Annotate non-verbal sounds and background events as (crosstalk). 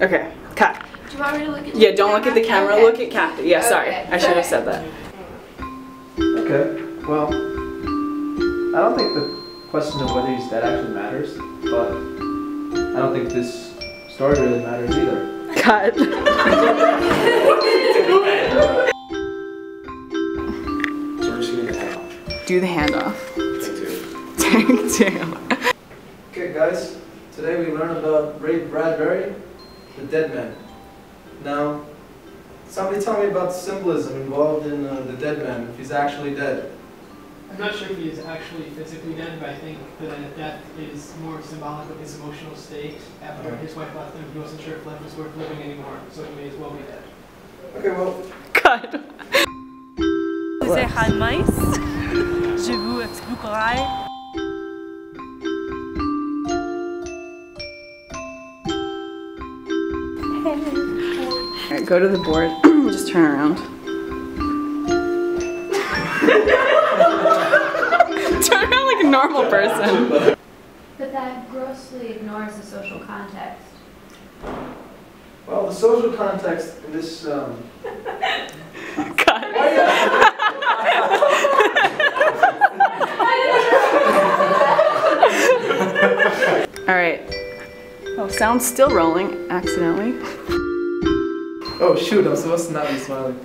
Okay, cut. Do you want me to look at Yeah, don't look at the camera. Okay. Look at Kathy. Yeah, sorry. I should have said that. Okay, well, I don't think the question of whether he's dead actually matters, but I don't think this story really matters either. Cut. So we're just gonna get that. Do the handoff. Take two. (laughs) Take two. Okay, guys, today we learn about Ray Bradbury, the dead man. Now, somebody tell me about the symbolism involved in uh, the dead man, if he's actually dead. I'm not sure if he is actually physically dead, but I think that death is more symbolic of his emotional state. After Okay. his wife left him, he wasn't sure if life was worth living anymore, so he may as well be dead. Okay, well, Cut. Vous êtes Halmais. Je vous expliquerai. Alright, go to the board. (clears throat) Just turn around. (laughs) turn around like a normal person. But that grossly ignores the social context. well, the social context in this, um, Cut. (laughs) (laughs) Alright. Oh, sound's still rolling, accidentally. oh shoot, I'm supposed to not be smiling. (laughs)